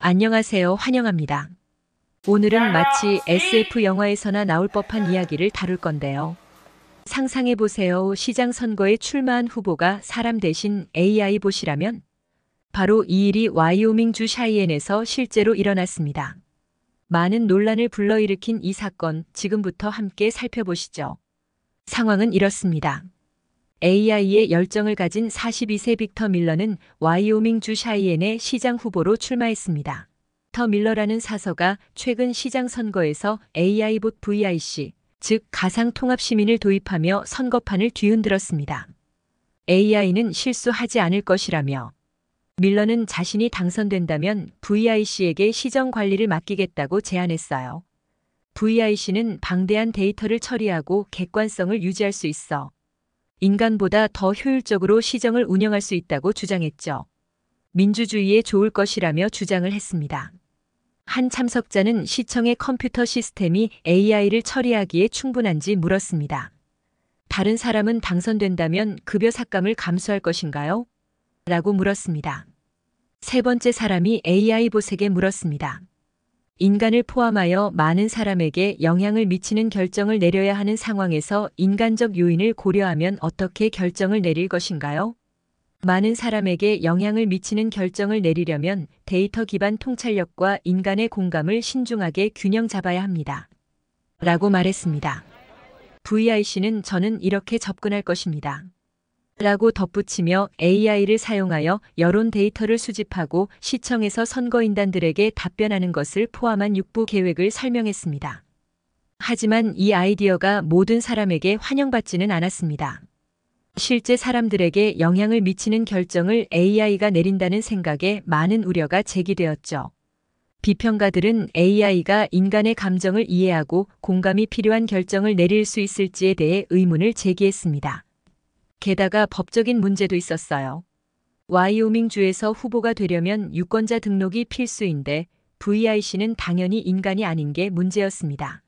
안녕하세요. 환영합니다. 오늘은 마치 SF 영화에서나 나올 법한 이야기를 다룰 건데요. 상상해보세요. 시장 선거에 출마한 후보가 사람 대신 AI 보시라면 바로 이 일이 와이오밍주 샤이엔에서 실제로 일어났습니다. 많은 논란을 불러일으킨 이 사건 지금부터 함께 살펴보시죠. 상황은 이렇습니다. AI에 열정을 가진 42세 빅터 밀러는 와이오밍주 샤이엔의 시장 후보로 출마했습니다. 터 밀러라는 사서가 최근 시장 선거에서 AI봇 VIC, 즉 가상 통합 시민을 도입하며 선거판을 뒤흔들었습니다. AI는 실수하지 않을 것이라며 밀러는 자신이 당선된다면 VIC에게 시정 관리를 맡기겠다고 제안했어요. VIC는 방대한 데이터를 처리하고 객관성을 유지할 수 있어 인간보다 더 효율적으로 시정을 운영할 수 있다고 주장했죠. 민주주의에 좋을 것이라며 주장을 했습니다. 한 참석자는 시청의 컴퓨터 시스템이 AI를 처리하기에 충분한지 물었습니다. 다른 사람은 당선된다면 급여 삭감을 감수할 것인가요? 라고 물었습니다. 세 번째 사람이 AI 보색에 물었습니다. 인간을 포함하여 많은 사람에게 영향을 미치는 결정을 내려야 하는 상황에서 인간적 요인을 고려하면 어떻게 결정을 내릴 것인가요? 많은 사람에게 영향을 미치는 결정을 내리려면 데이터 기반 통찰력과 인간의 공감을 신중하게 균형 잡아야 합니다. 라고 말했습니다. VIC는 저는 이렇게 접근할 것입니다. 라고 덧붙이며 AI를 사용하여 여론 데이터를 수집하고 시청에서 선거인단들에게 답변하는 것을 포함한 육부 계획을 설명했습니다. 하지만 이 아이디어가 모든 사람에게 환영받지는 않았습니다. 실제 사람들에게 영향을 미치는 결정을 AI가 내린다는 생각에 많은 우려가 제기되었죠. 비평가들은 AI가 인간의 감정을 이해하고 공감이 필요한 결정을 내릴 수 있을지에 대해 의문을 제기했습니다. 게다가 법적인 문제도 있었어요. 와이오밍주에서 후보가 되려면 유권자 등록이 필수인데 VIC는 당연히 인간이 아닌 게 문제였습니다.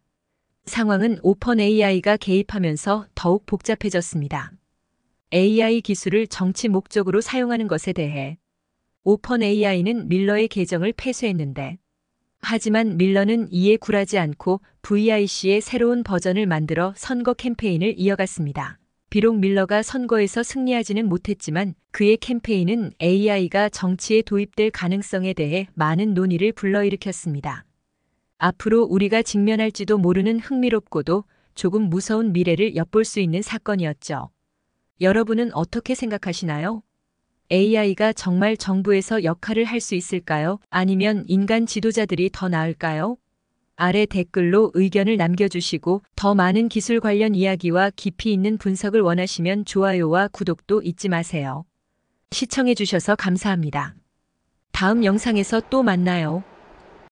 상황은 오펀 AI가 개입하면서 더욱 복잡해졌습니다. AI 기술을 정치 목적으로 사용하는 것에 대해 오펀 AI는 밀러의 계정을 폐쇄했는데 하지만 밀러는 이에 굴하지 않고 VIC의 새로운 버전을 만들어 선거 캠페인을 이어갔습니다. 비록 밀러가 선거에서 승리하지는 못했지만 그의 캠페인은 AI가 정치에 도입될 가능성에 대해 많은 논의를 불러일으켰습니다. 앞으로 우리가 직면할지도 모르는 흥미롭고도 조금 무서운 미래를 엿볼 수 있는 사건이었죠. 여러분은 어떻게 생각하시나요? AI가 정말 정부에서 역할을 할 수 있을까요? 아니면 인간 지도자들이 더 나을까요? 아래 댓글로 의견을 남겨주시고 더 많은 기술 관련 이야기와 깊이 있는 분석을 원하시면 좋아요와 구독도 잊지 마세요. 시청해주셔서 감사합니다. 다음 영상에서 또 만나요.